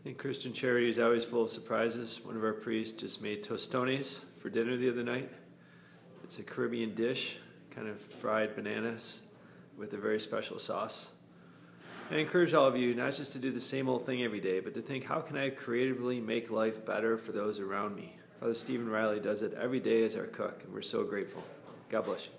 I think Christian charity is always full of surprises. One of our priests just made tostones for dinner the other night. It's a Caribbean dish, kind of fried bananas with a very special sauce. I encourage all of you not just to do the same old thing every day, but to think, how can I creatively make life better for those around me? Father Stephen Riley does it every day as our cook, and we're so grateful. God bless you.